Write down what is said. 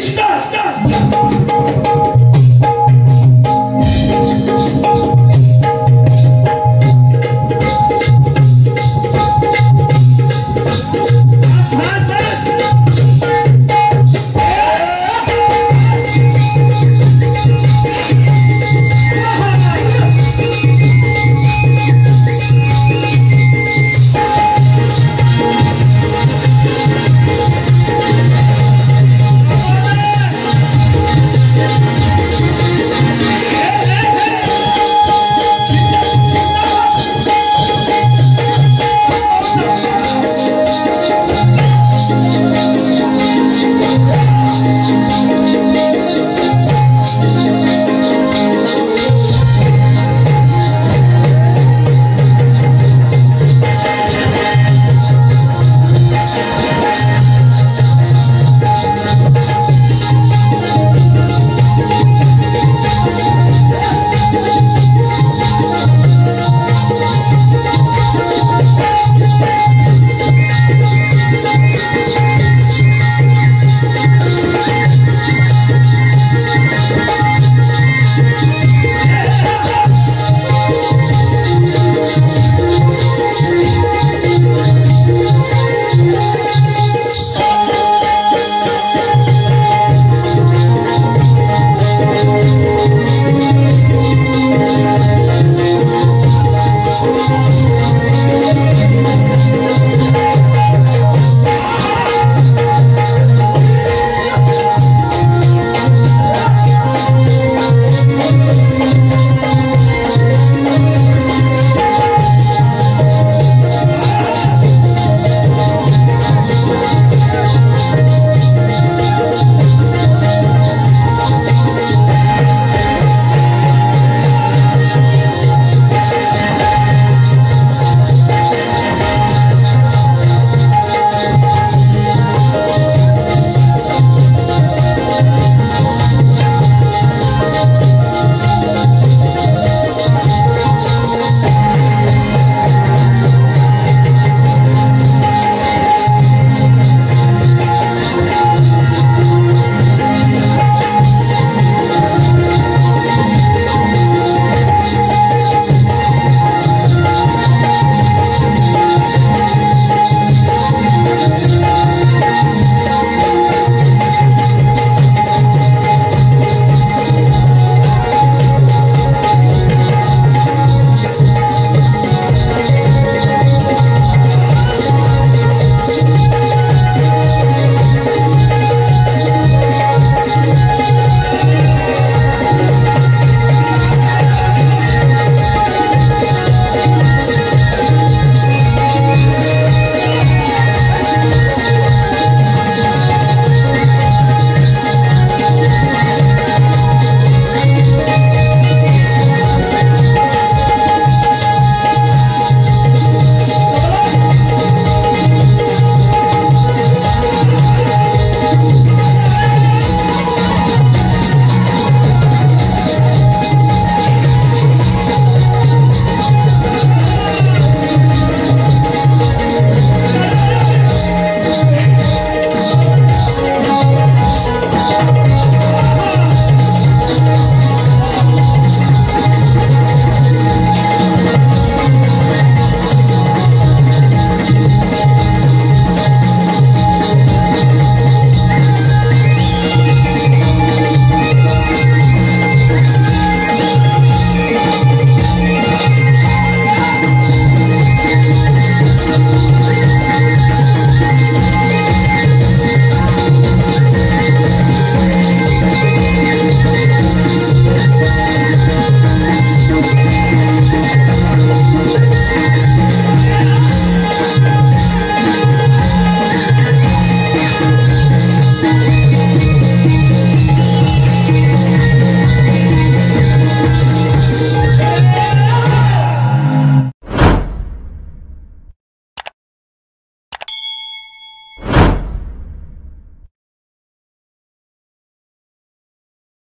está